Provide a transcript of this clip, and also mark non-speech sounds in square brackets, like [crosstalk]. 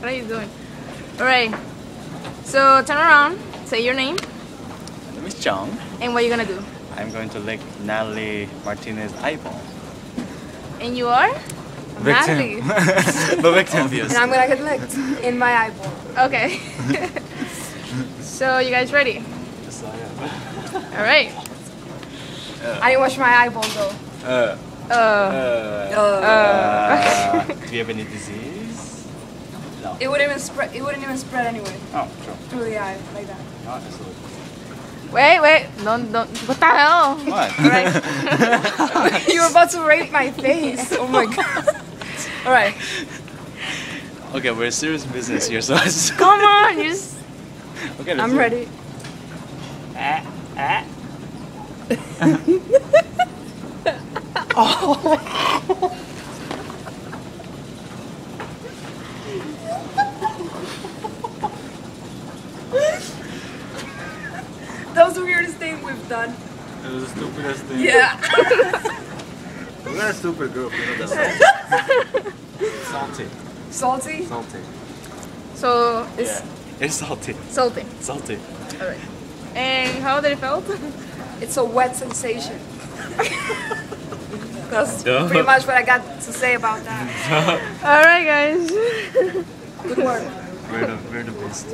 What are you doing? Alright. So turn around, say your name, My name is John. and what are you gonna do. I'm going to lick Nataly Martinez's eyeball. And you are? Nataly. [laughs] the victim. [laughs] Obvious. And I'm gonna get licked in my eyeball. Okay. [laughs] so you guys ready? Yes, I am. Alright. I didn't wash my eyeball though. Uh, Uh, uh, uh, do you have any disease? No. It wouldn't even spread. It wouldn't even spread anyway Oh, true. through the eye like that. Not absolutely. wait, wait. Don't, don't. What the hell? What? [laughs] Alright. [laughs] you were about to rape my face. Oh my god. [laughs] All right. okay, we're serious business here, so it's Come on, you just. okay. let's I'm do it. ready. Ah, ah. That was the weirdest thing we've done. It was the stupidest thing. Yeah. [laughs] We're a stupid group, you know that. [laughs] salty. Salty. Salty. So it's Yeah. It's salty. salty. Salty. Alright. And how did it felt? [laughs] It's a wet sensation. That's Duh. pretty much what I got to say about that. Alright, guys. Good work. We're the, we're the best.